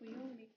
ko yung mixture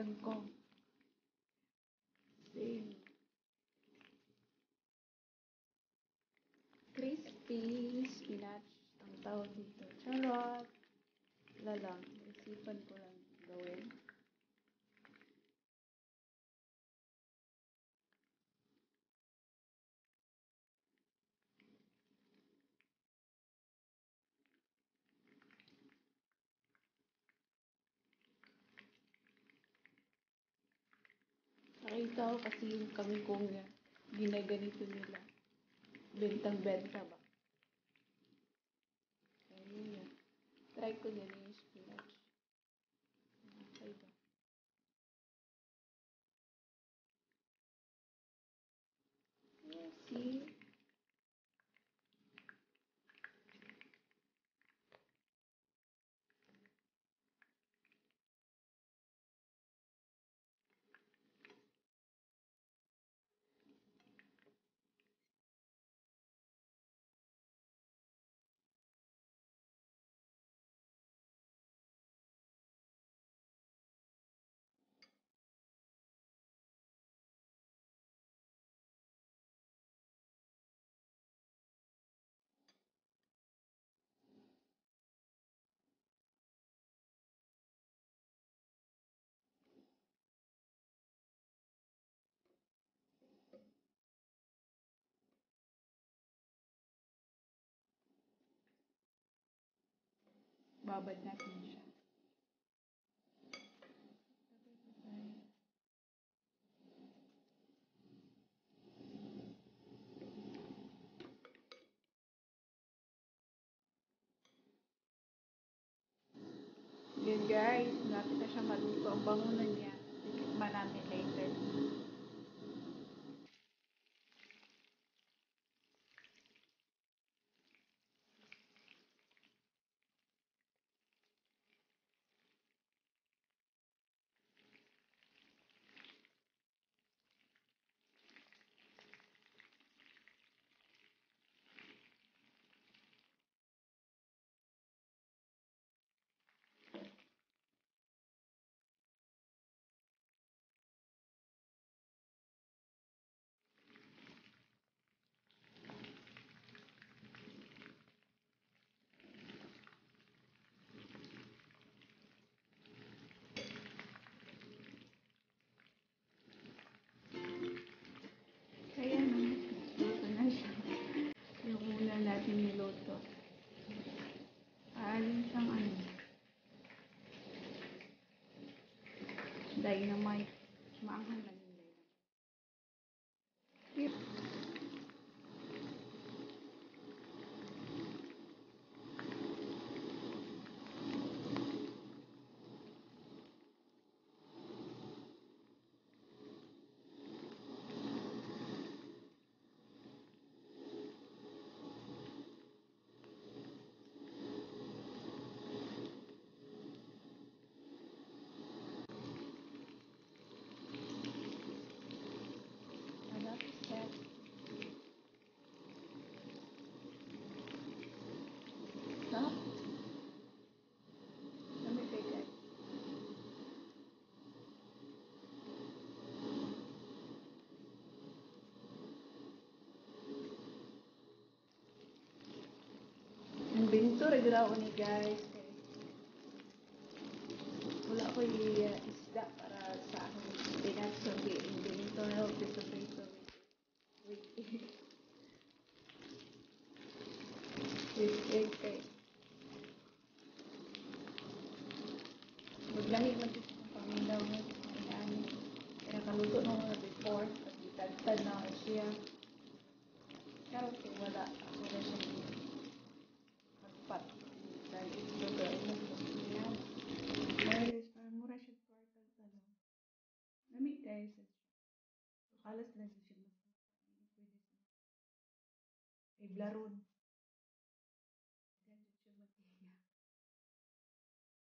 灯光 Ko kasi yung kami kong ginaganito nila. Bentang-benta ba? Ayun yun. Try ko din yung spinach. Okay ba? Yeah, see? Ibabad natin siya. Yun guys, malapit na siya maluto ang bangunan niya. like know my. Gila ko ni guys. Wala ko yung isda para sa akong spinach. So, inventor na Kalas na siya mag Hindi pwede sa ay blaron. Ganyan siya mag-iya.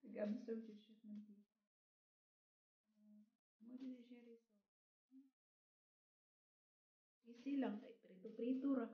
Nag-absorb siya siya tita. Mo din siya rin. Easy lang prito-prito ra.